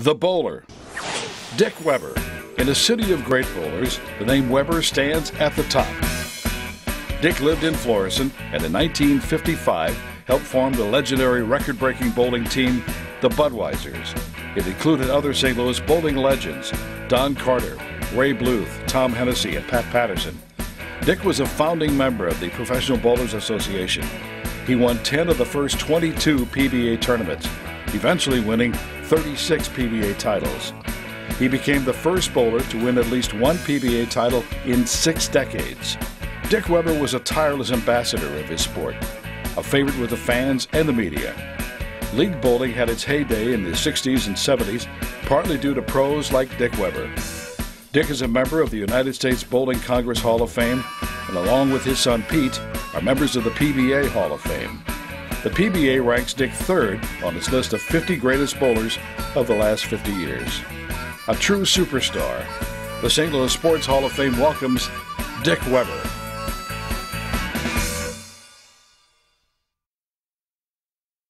The Bowler. Dick Weber. In a city of great bowlers, the name Weber stands at the top. Dick lived in Florissant and in 1955 helped form the legendary record breaking bowling team, the Budweisers. It included other St. Louis bowling legends Don Carter, Ray Bluth, Tom Hennessy, and Pat Patterson. Dick was a founding member of the Professional Bowlers Association. He won 10 of the first 22 PBA tournaments, eventually winning 36 PBA titles. He became the first bowler to win at least one PBA title in six decades. Dick Weber was a tireless ambassador of his sport, a favorite with the fans and the media. League bowling had its heyday in the 60s and 70s, partly due to pros like Dick Weber. Dick is a member of the United States Bowling Congress Hall of Fame, and along with his son Pete, are members of the PBA Hall of Fame. The PBA ranks Dick third on its list of 50 greatest bowlers of the last 50 years. A true superstar, the St. Louis Sports Hall of Fame welcomes Dick Weber.